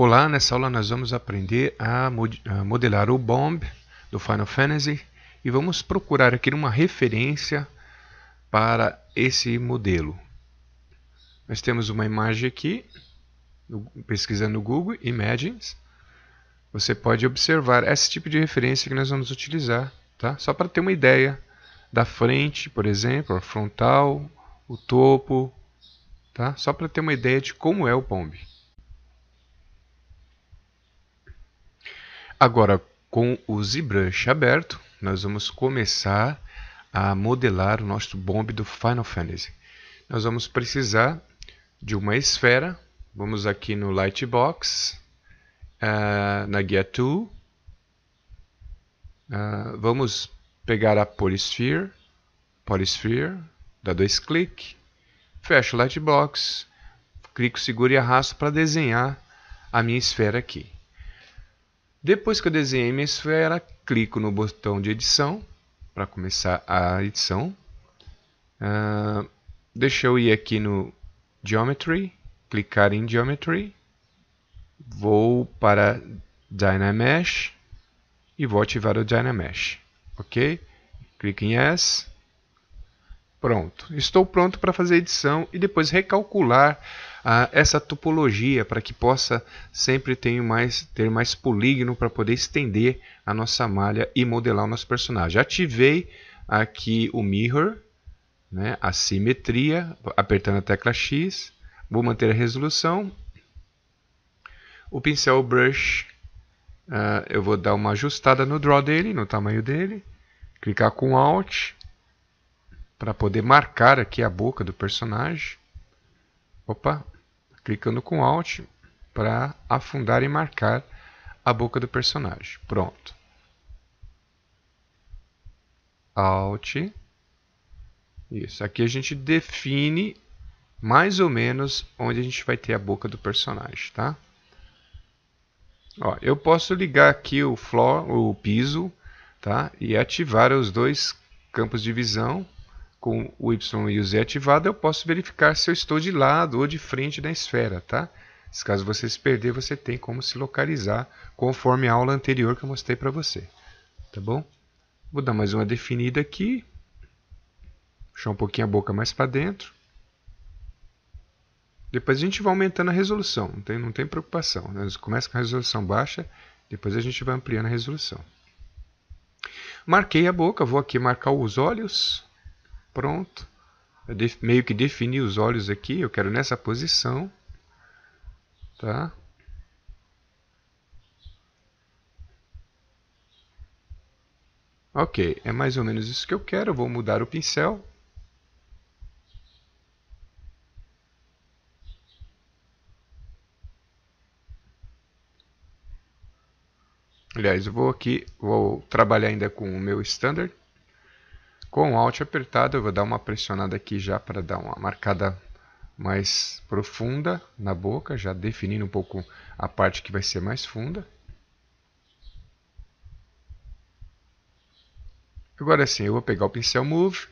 Olá, nessa aula nós vamos aprender a modelar o Bomb do Final Fantasy e vamos procurar aqui uma referência para esse modelo. Nós temos uma imagem aqui, pesquisando no Google, Images. Você pode observar esse tipo de referência que nós vamos utilizar, tá? só para ter uma ideia da frente, por exemplo, a frontal, o topo, tá? só para ter uma ideia de como é o Bomb. Agora, com o ZBrush aberto, nós vamos começar a modelar o nosso bomb do Final Fantasy. Nós vamos precisar de uma esfera. Vamos aqui no Lightbox, uh, na Guia Tool. Uh, vamos pegar a Polysphere, Polysphere, dá dois cliques, fecho o Lightbox, clico, seguro e arrasto para desenhar a minha esfera aqui. Depois que eu desenhei minha esfera, clico no botão de edição para começar a edição. Uh, deixa eu ir aqui no Geometry, clicar em Geometry, vou para Dynamesh e vou ativar o Dynamesh, ok? Clique em Yes, pronto. Estou pronto para fazer a edição e depois recalcular essa topologia para que possa sempre ter mais, ter mais polígono para poder estender a nossa malha e modelar o nosso personagem. Ativei aqui o Mirror, né, a simetria, apertando a tecla X, vou manter a resolução. O pincel Brush, uh, eu vou dar uma ajustada no draw dele, no tamanho dele, clicar com Alt, para poder marcar aqui a boca do personagem. Opa, clicando com Alt para afundar e marcar a boca do personagem. Pronto. Alt. Isso. Aqui a gente define mais ou menos onde a gente vai ter a boca do personagem, tá? Ó, eu posso ligar aqui o floor, o piso, tá? E ativar os dois campos de visão com o Y e o Z ativado, eu posso verificar se eu estou de lado ou de frente da esfera, tá? Se caso você se perder, você tem como se localizar conforme a aula anterior que eu mostrei para você, tá bom? Vou dar mais uma definida aqui, puxar um pouquinho a boca mais para dentro. Depois a gente vai aumentando a resolução, não tem, não tem preocupação. Né? Começa com a resolução baixa, depois a gente vai ampliando a resolução. Marquei a boca, vou aqui marcar os olhos, Pronto. Eu meio que defini os olhos aqui. Eu quero nessa posição. Tá? Ok, é mais ou menos isso que eu quero. Eu vou mudar o pincel. Aliás, eu vou aqui, vou trabalhar ainda com o meu standard. Com o Alt apertado, eu vou dar uma pressionada aqui já para dar uma marcada mais profunda na boca, já definindo um pouco a parte que vai ser mais funda. Agora sim, eu vou pegar o pincel Move,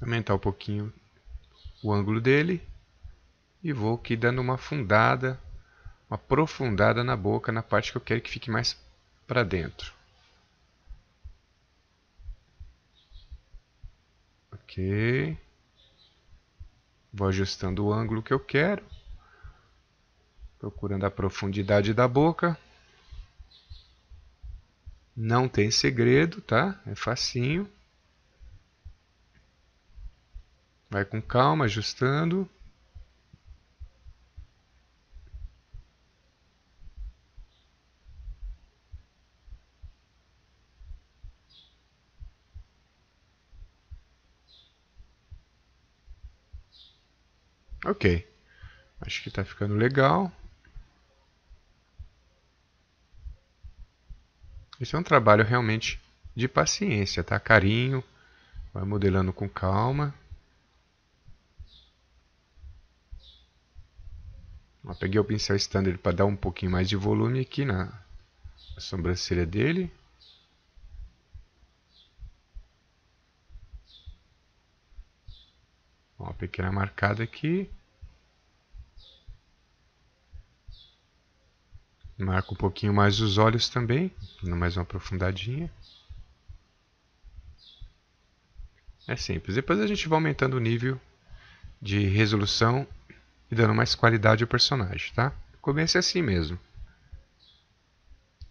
aumentar um pouquinho o ângulo dele e vou aqui dando uma fundada, uma aprofundada na boca, na parte que eu quero que fique mais para dentro. Ok. Vou ajustando o ângulo que eu quero. Procurando a profundidade da boca. Não tem segredo, tá? É facinho. Vai com calma, ajustando. Ok. Acho que está ficando legal. Esse é um trabalho realmente de paciência, tá? Carinho, vai modelando com calma. Ó, peguei o pincel standard para dar um pouquinho mais de volume aqui na sobrancelha dele. pequena marcada aqui. Marco um pouquinho mais os olhos também, dando mais uma aprofundadinha. É simples. Depois a gente vai aumentando o nível de resolução e dando mais qualidade ao personagem, tá? Comece é assim mesmo,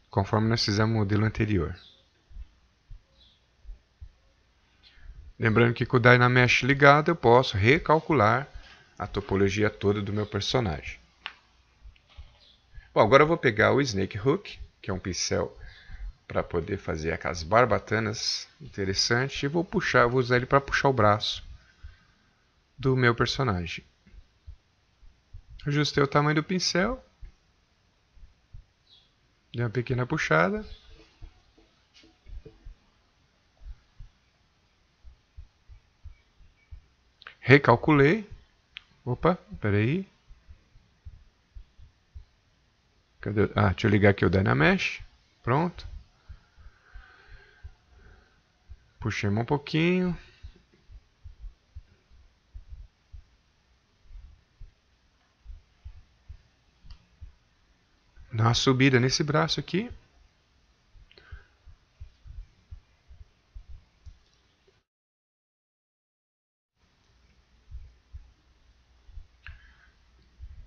conforme nós fizemos o modelo anterior. Lembrando que com o Dynamesh ligado eu posso recalcular a topologia toda do meu personagem. Bom, agora eu vou pegar o Snake Hook, que é um pincel para poder fazer aquelas barbatanas interessantes, e vou puxar, vou usar ele para puxar o braço do meu personagem. Ajustei o tamanho do pincel. Dei uma pequena puxada. Recalculei. Opa, peraí. Cadê? Ah, deixa eu ligar aqui o Dynamesh. Pronto. Puxei um pouquinho. Dá uma subida nesse braço aqui.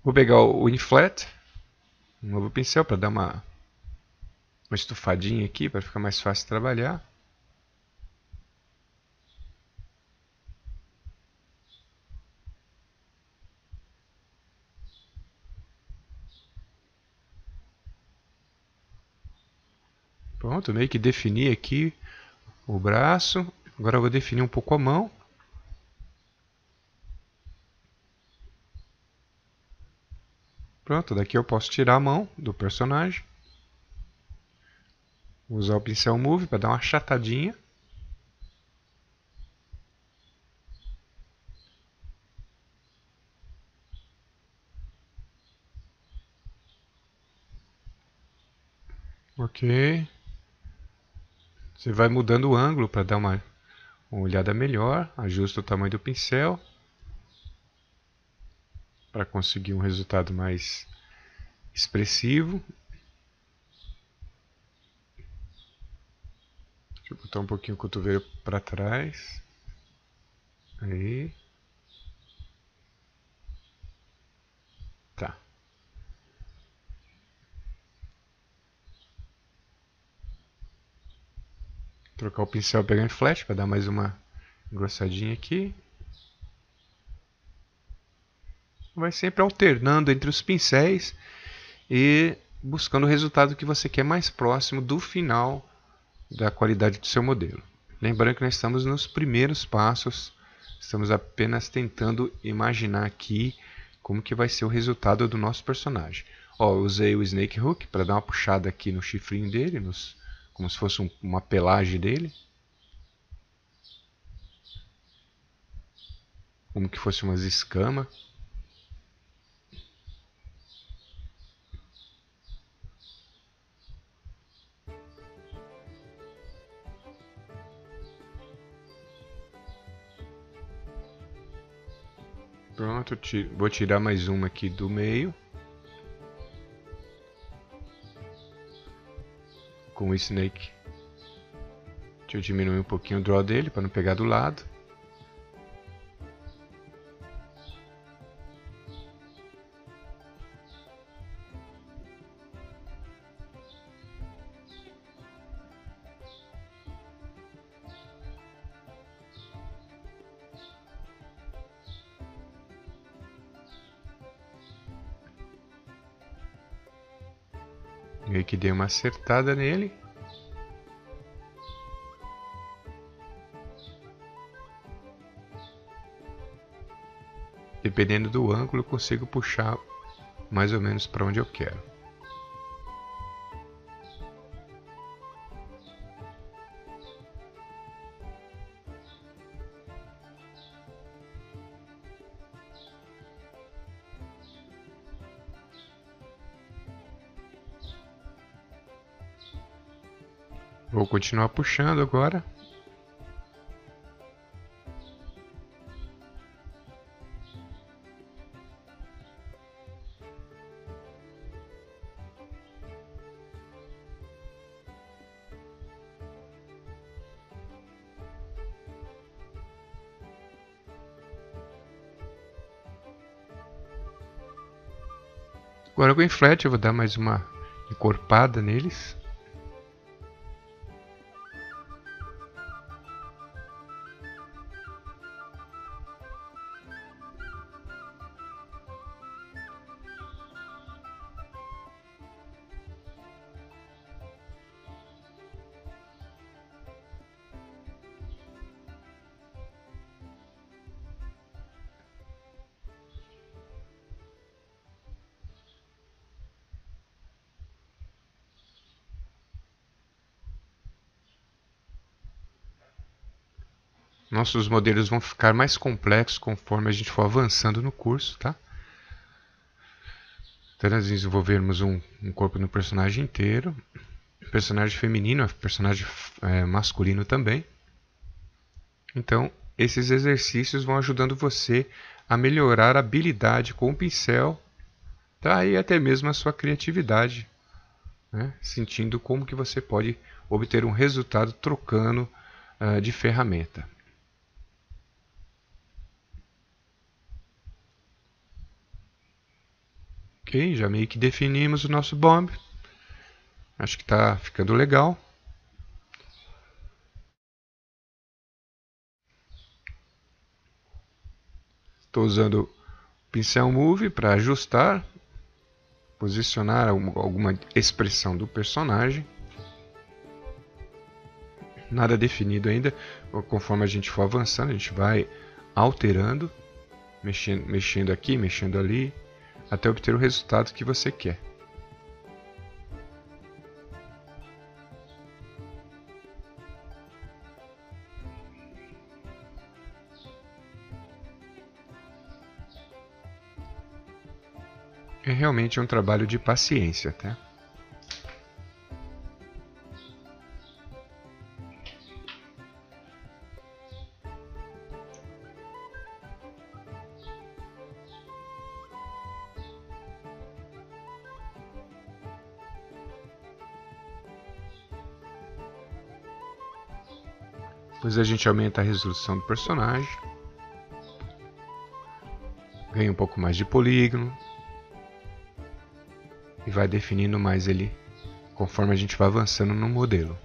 Vou pegar o inflat, um novo pincel para dar uma, uma estufadinha aqui para ficar mais fácil trabalhar. Pronto, meio que defini aqui o braço. Agora eu vou definir um pouco a mão. Pronto, daqui eu posso tirar a mão do personagem. Vou usar o pincel Move para dar uma achatadinha. Ok. Você vai mudando o ângulo para dar uma, uma olhada melhor. Ajusta o tamanho do pincel para conseguir um resultado mais expressivo. Deixa eu botar um pouquinho o cotovelo para trás. Aí. Tá. Trocar o pincel pegando flash para dar mais uma engrossadinha aqui. Vai sempre alternando entre os pincéis e buscando o resultado que você quer mais próximo do final da qualidade do seu modelo. Lembrando que nós estamos nos primeiros passos, estamos apenas tentando imaginar aqui como que vai ser o resultado do nosso personagem. Ó, eu usei o Snake Hook para dar uma puxada aqui no chifrinho dele, nos, como se fosse um, uma pelagem dele. Como que fosse umas escamas. Pronto, vou tirar mais uma aqui do meio. Com o Snake. Deixa eu diminuir um pouquinho o draw dele para não pegar do lado. Meio que dei uma acertada nele. Dependendo do ângulo, eu consigo puxar mais ou menos para onde eu quero. Vou continuar puxando agora. Agora com o inflat eu vou dar mais uma encorpada neles. Nossos modelos vão ficar mais complexos conforme a gente for avançando no curso, tá? Até nós desenvolvermos um, um corpo no personagem inteiro, personagem feminino, personagem é, masculino também. Então, esses exercícios vão ajudando você a melhorar a habilidade com o pincel, tá? E até mesmo a sua criatividade, né? sentindo como que você pode obter um resultado trocando uh, de ferramenta. Já meio que definimos o nosso bomb. Acho que está ficando legal. Estou usando o pincel Move para ajustar, posicionar alguma expressão do personagem. Nada definido ainda, conforme a gente for avançando, a gente vai alterando, mexendo, mexendo aqui, mexendo ali, até obter o resultado que você quer. É realmente um trabalho de paciência, tá? Depois a gente aumenta a resolução do personagem. Ganha um pouco mais de polígono. E vai definindo mais ele conforme a gente vai avançando no modelo.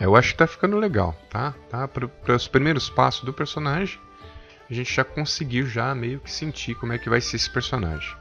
Eu acho que tá ficando legal, tá? tá Para os primeiros passos do personagem, a gente já conseguiu já meio que sentir como é que vai ser esse personagem.